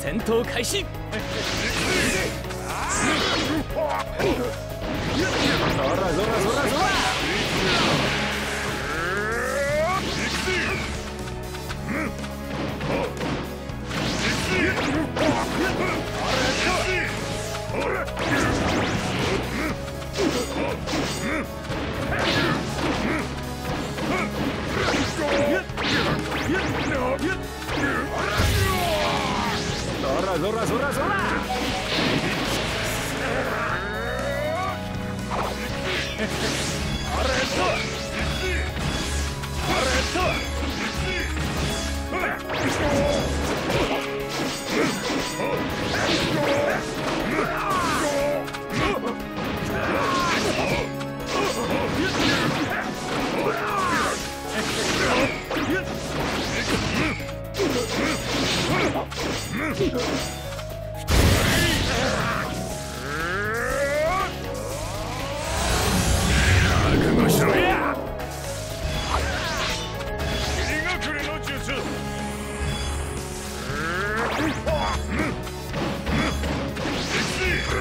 戦闘開始。zorra, zorra, zorra, zorra. ¡Arresto! ¡Arresto!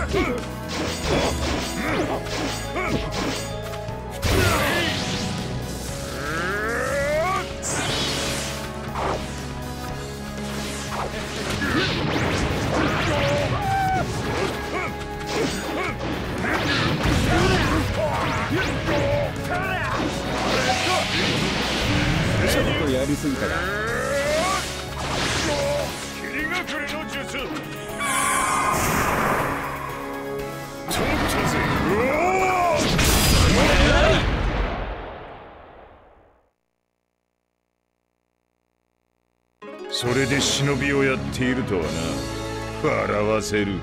Hmm. りすぎたか霧隠れの術。ちょっとぜうおーそれで忍びをやっているとはな。笑わせる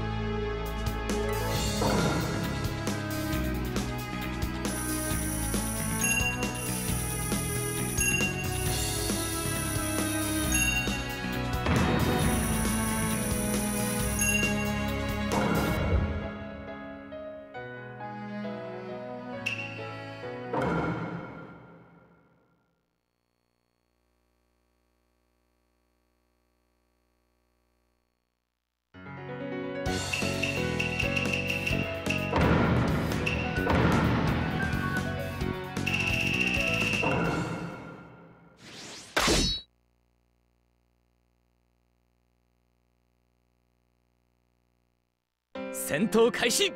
戦闘開始。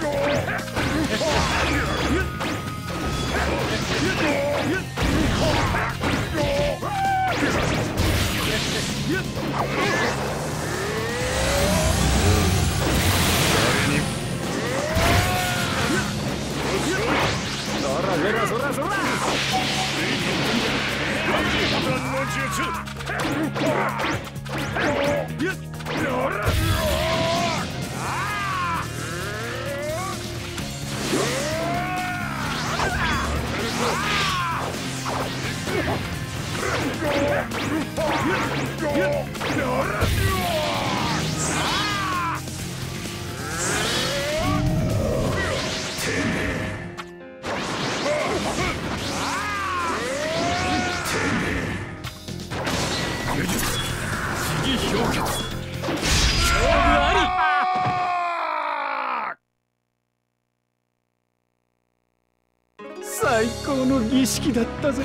そ Yeah. 最高の儀式だったぜ。